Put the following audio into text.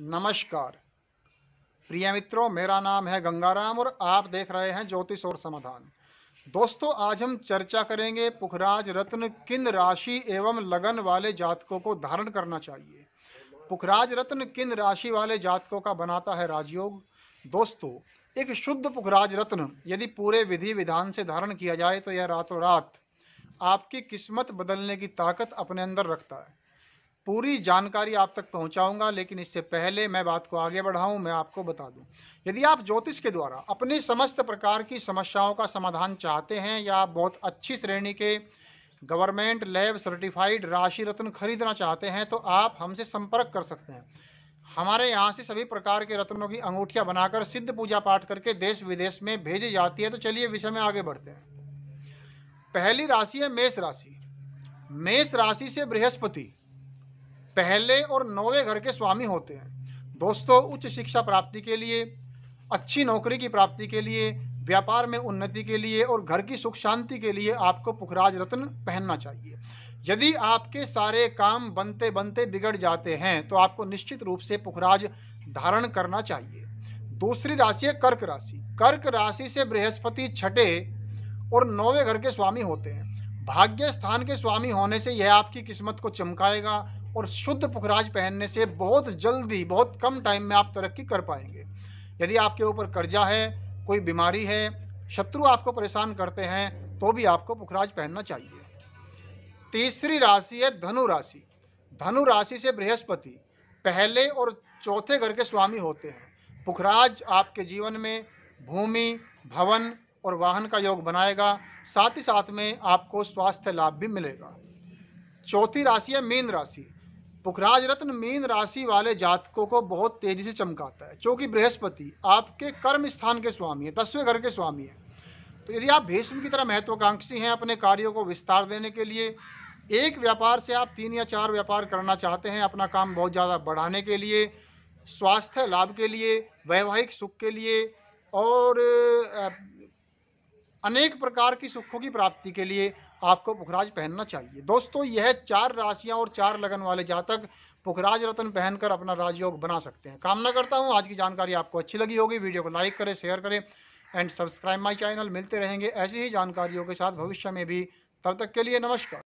नमस्कार। प्रिय मित्रों, मेरा नाम है गंगाराम और आप देख रहे हैं ज्योतिष और समाधान। दोस्तों, आज हम चर्चा करेंगे पुखराज रत्न किन राशि एवं लगन वाले जातकों को धारण करना चाहिए। पुखराज रत्न किन राशि वाले जातकों का बनाता है राजयोग? दोस्तों, एक शुद्ध पुखराज रत्न यदि पूरे विधि विधान से धारण किया जाए तो यह रातों रात आपकी किस्मत बदलने की ताकत अपने अंदर रखता है। पूरी जानकारी आप तक पहुंचाऊँगा, लेकिन इससे पहले मैं बात को आगे बढ़ाऊं, मैं आपको बता दूँ। यदि आप ज्योतिष के द्वारा अपनी समस्त प्रकार की समस्याओं का समाधान चाहते हैं या बहुत अच्छी श्रेणी के गवर्नमेंट लैब सर्टिफाइड राशि रत्न खरीदना चाहते हैं तो आप हमसे संपर्क कर सकते हैं। हमारे यहाँ से सभी प्रकार के रत्नों की अंगूठियाँ बनाकर सिद्ध पूजा पाठ करके देश विदेश में भेजी जाती है तो चलिए विषय में आगे बढ़ते हैं। पहली राशि है मेष राशि। मेष राशि से बृहस्पति पहले और नौवे घर के स्वामी होते हैं। दोस्तों, उच्च शिक्षा प्राप्ति के लिए, अच्छी नौकरी की प्राप्ति के लिए, व्यापार में उन्नति के लिए और घर की सुख शांति के लिए आपको पुखराज रत्न पहनना चाहिए। यदि आपके सारे काम बनते बनते बिगड़ जाते हैं तो आपको निश्चित रूप से पुखराज धारण करना चाहिए। दूसरी राशि है कर्क राशि। कर्क राशि से बृहस्पति छठे और नौवे घर के स्वामी होते हैं। भाग्य स्थान के स्वामी होने से यह आपकी किस्मत को चमकाएगा और शुद्ध पुखराज पहनने से बहुत जल्दी, बहुत कम टाइम में आप तरक्की कर पाएँगे। यदि आपके ऊपर कर्जा है, कोई बीमारी है, शत्रु आपको परेशान करते हैं तो भी आपको पुखराज पहनना चाहिए। तीसरी राशि है धनु राशि। धनु राशि से बृहस्पति पहले और चौथे घर के स्वामी होते हैं। पुखराज आपके जीवन में भूमि, भवन और वाहन का योग बनाएगा। साथ ही साथ में आपको स्वास्थ्य लाभ भी मिलेगा। चौथी राशि है मीन राशि। पुखराज रत्न मीन राशि वाले जातकों को बहुत तेज़ी से चमकाता है क्योंकि बृहस्पति आपके कर्म स्थान के स्वामी है, दसवें घर के स्वामी है। तो यदि आप भीष्म की तरह महत्वाकांक्षी हैं अपने कार्यों को विस्तार देने के लिए, एक व्यापार से आप तीन या चार व्यापार करना चाहते हैं अपना काम बहुत ज़्यादा बढ़ाने के लिए, स्वास्थ्य लाभ के लिए, वैवाहिक सुख के लिए और अनेक प्रकार की सुखों की प्राप्ति के लिए आपको पुखराज पहनना चाहिए। दोस्तों, यह चार राशियाँ और चार लगन वाले जातक पुखराज रत्न पहनकर अपना राजयोग बना सकते हैं। कामना करता हूँ, आज की जानकारी आपको अच्छी लगी होगी। वीडियो को लाइक करें, शेयर करें एंड सब्सक्राइब माई चैनल। मिलते रहेंगे ऐसी ही जानकारियों के साथ। भविष्य में भी। तब तक के लिए नमस्कार।